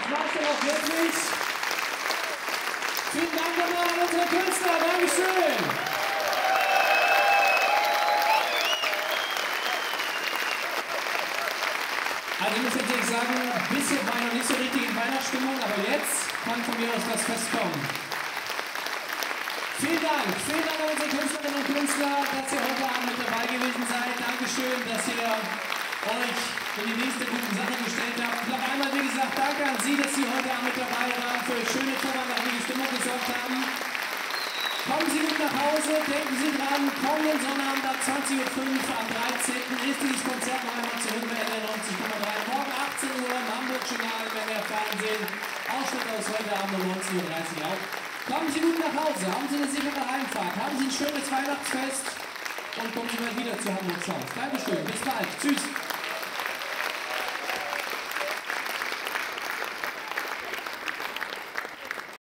herzlich. Vielen Dank nochmal an unsere Künstler. Dankeschön. Also ich muss jetzt ehrlich sagen, bisher war noch nicht so richtig in Weihnachtsstimmung, aber jetzt kann von mir aus das Fest kommen. Vielen Dank, vielen Dank an unsere Künstlerinnen und Künstler, dass ihr heute Abend mit dabei gewesen seid. Dankeschön, dass ihr euch in die nächste gute Sache gestellt habt. Noch einmal, wie gesagt, danke an Sie, dass Sie heute Abend dabei waren, für schöne Kameraden, Stimmung gesorgt haben. Kommen Sie gut nach Hause, denken Sie dran, kommenden Sonnabend ab 20.05 Uhr am 13. ist dieses Konzert noch einmal zu hören bei NR 90,3. Morgen 18 Uhr im Hamburg-Journal im NR Fernsehen. Ausschnitt aus heute Abend um 19.30 Uhr auch. Kommen Sie gut nach Hause, haben Sie eine sichere Heimfahrt, haben Sie ein schönes Weihnachtsfest und kommen Sie mal wieder zu Hamburg Sound. Dankeschön, bis bald, tschüss.